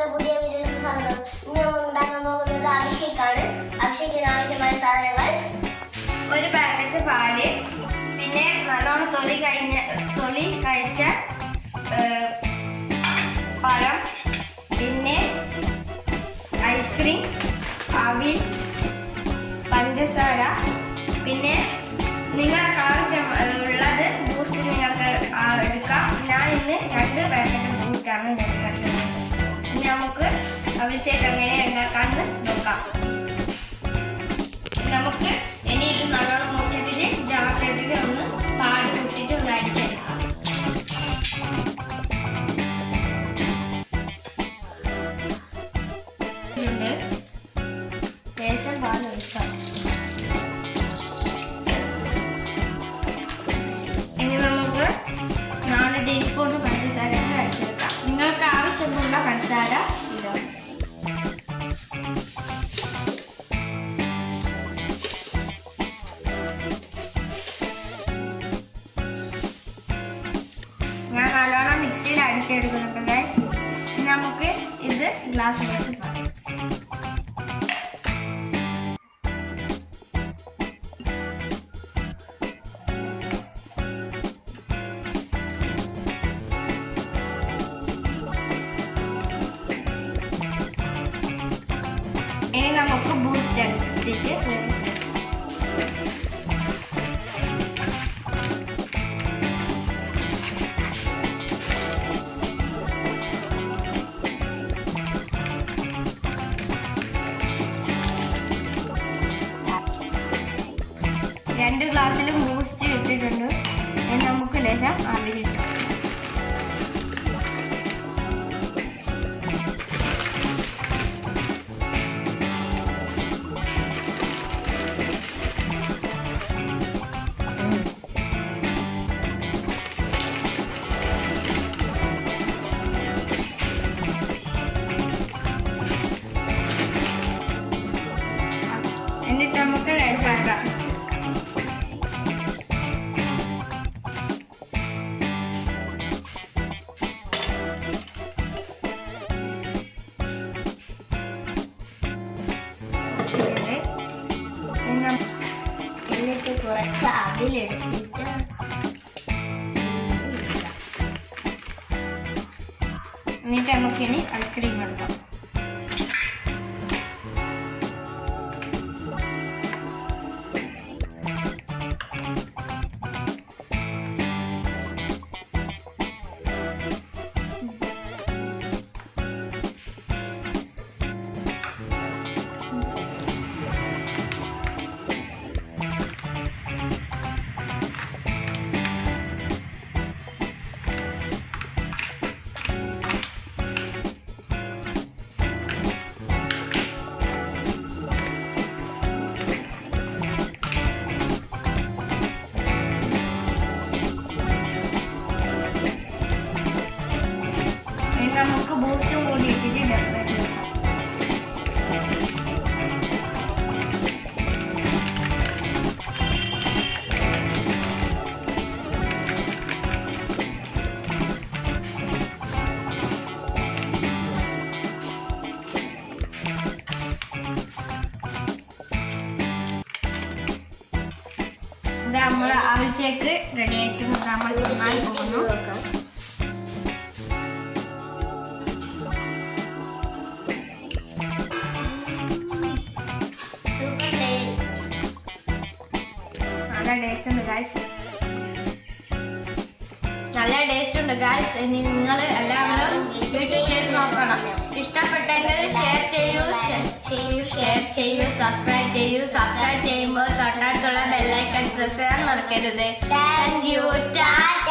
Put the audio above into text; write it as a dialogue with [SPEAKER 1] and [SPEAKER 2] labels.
[SPEAKER 1] ബ്ലോഗ്സിന്റെ പുതിയ വീഡിയോയിലേക്ക് സ്വാഗതം. ഇന്ന് നമ്മൾ ഉണ്ടാക്കാൻ പോകുന്നത് അഭിഷേക്കാണ്. അഭിഷേക്കിന് ആവശ്യമായ സാധനങ്ങൾ.
[SPEAKER 2] ഒരു പാക്കറ്റ് പാൽ പിന്നെ നല്ലോണം തൊലി കഴിഞ്ഞ തൊലി കഴിച്ച പഴം പിന്നെ ഐസ്ക്രീം അവിൽ പഞ്ചസാര പിന്നെ നിങ്ങൾക്ക് ആവശ്യം Kami siya kami nakanan. ഇത് ഗ്ലാസ്സിലേക്ക് മാറ്റാം ഇനി നമുക്ക് ബൂസ്റ്റ് എടുത്തിട്ട് രണ്ട് ഗ്ലാസ്സിലും ബൂസ്റ്റ് ഇട്ടിട്ടുണ്ട്. നമുക്ക് ലേശം അവിലിട്ടാം
[SPEAKER 1] കുറച്ച് അവിലെടുത്തിട്ട്
[SPEAKER 2] എന്നിട്ട് നമുക്കിനി ഐസ്ക്രീം എടുക്കാം നമുക്ക് ബൂസ്റ്റും കൂടി ഇട്ടിട്ട് ഡെക്കറേറ്റ് ചെയ്യാം നമ്മൾ ആവശ്യക്ക് റെഡി ആയിട്ട് നമ്മൾ
[SPEAKER 1] നന്നായി
[SPEAKER 2] പോകുന്നു നല്ല ടേസ്റ്റ് ഉണ്ട് ഗായ്സ് ഇനി നിങ്ങൾ എല്ലാവരും വീട്ടിൽ ചെയ്ത് നോക്കണം. ഇഷ്ടപ്പെട്ടെങ്കിൽ ഷെയർ ചെയ്യൂ ചെയ്യൂ ഷെയർ ചെയ്യൂ സബ്സ്ക്രൈബ് ചെയ്യൂ. സബ്സ്ക്രൈബ് ചെയ്യുമ്പോൾ തൊട്ടടുത്തുള്ള ബെല്ലൈക്കൺ പ്രസ് ചെയ്യാൻ മറക്കരുത്. Thank you tata.